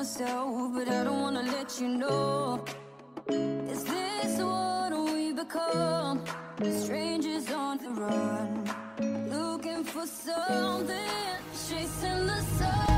myself, but I don't wanna let you know. Is this what we become? Strangers on the run, looking for something, chasing the sun.